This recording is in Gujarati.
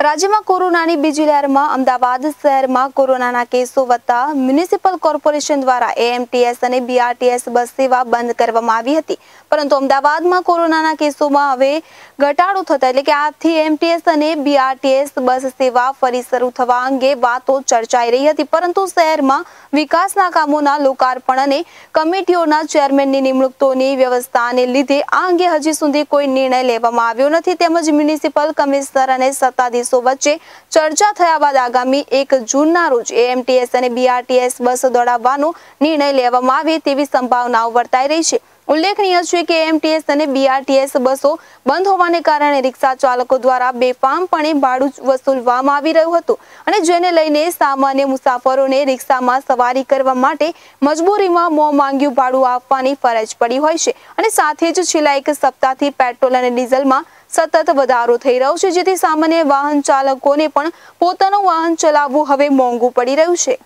રાજ્યમાં કોરોનાની બીજી લહેરમાં અમદાવાદ શહેરમાં કોરોનાના કેસો વધતા મ્યુનિસિપલ કોર્પોરેશન દ્વારા એએમટીએસ અને બીઆરટીએસ બસ સેવા બંધ કરવામાં આવી હતી. પરંતુ અમદાવાદમાં કોરોનાના કેસોમાં હવે ઘટાડો થતા એટલે કે આજથી એમટીએસ અને બીઆરટીએસ બસ સેવા ફરી શરૂ થવા અંગે વાતો ચર્ચાઈ રહી હતી. પરંતુ શહેરમાં વિકાસના કામોના લોકાર્પણ અને કમિટીઓના ચેરમેનની નિમણૂકતોની વ્યવસ્થાને લીધે આ અંગે હજી સુધી કોઈ નિર્ણય લેવામાં આવ્યો નથી. તેમજ મ્યુનિસિપલ કમિશનર અને સત્તાધીશો વચ્ચે ચર્ચા થયા બાદ આગામી એક જૂનના રોજ એએમટીએસ અને બીઆરટીએસ બસ દોડાવવાનો નિર્ણય લેવામાં આવે તેવી સંભાવનાઓ વર્તાઈ રહી છે. ઉલ્લેખનીય છે કે એમટીએસ અને બીઆરટીએસ બસો બંધ હોવાને કારણે રિક્ષા ચાલકો દ્વારા બેફામપણે ભાડું વસૂલવામાં આવી રહ્યું હતું અને જેને લઈને સામાન્ય મુસાફરોને રિક્ષામાં સવારી કરવા માટે મજબૂરીમાં મોં માંગ્યું ભાડું આપવાની ફરજ પડી હોય છે. અને સાથે જ છેલ્લા એક સપ્તાહથી પેટ્રોલ અને ડીઝલમાં સતત વધારો થઈ રહ્યો છે, જેથી સામાન્ય વાહન ચાલકોને પણ પોતાનું વાહન ચલાવવું હવે મોંઘું પડી રહ્યું છે.